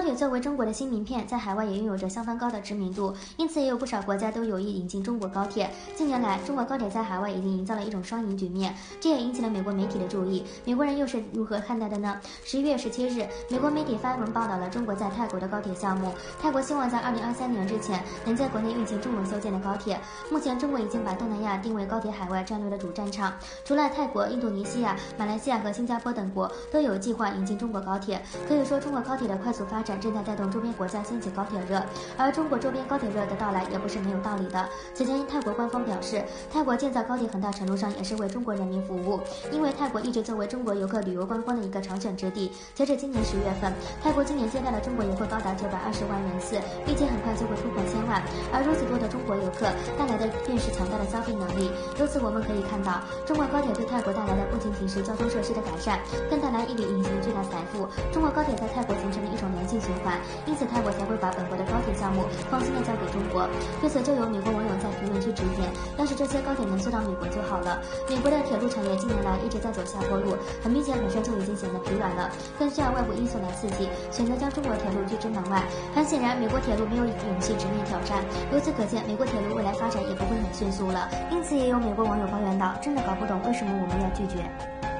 高铁作为中国的新名片，在海外也拥有着相当高的知名度，因此也有不少国家都有意引进中国高铁。近年来，中国高铁在海外已经营造了一种双赢局面，这也引起了美国媒体的注意。美国人又是如何看待的呢？十一月十七日，美国媒体发文报道了中国在泰国的高铁项目。泰国希望在二零二三年之前能在国内运行中国修建的高铁。目前，中国已经把东南亚定为高铁海外战略的主战场。除了泰国、印度尼西亚、马来西亚和新加坡等国都有计划引进中国高铁。可以说，中国高铁的快速发展正在带动周边国家掀起高铁热，而中国周边高铁热的到来也不是没有道理的。此前，泰国官方表示，泰国建造高铁很大程度上也是为中国人民服务，因为泰国一直作为中国游客旅游观光的一个常选之地。截至今年十月份，泰国今年接待的中国游客高达九百二十万人次，并且很快就会突破千万。而如此多的中国游客带来的便是强大的消费能力。由此我们可以看到，中国高铁对泰国带来的不仅仅是交通设施的改善，更带来一笔隐形巨大财富。中国高铁在泰国形成了一种良性循环，因此泰国才会把本国的高铁项目放心的交给中国。对此，就有美国网友在评论区指点：要是这些高铁能修到美国就好了。美国的铁路产业近年来一直在走下坡路，很明显本身就已经显得疲软了，更需要外部因素来刺激，选择将中国铁路拒之门外。很显然，美国铁路没有勇气直面挑战。由此可见，美国铁路未来发展也不会很迅速了。因此，也有美国网友抱怨道：“真的搞不懂为什么我们要拒绝。”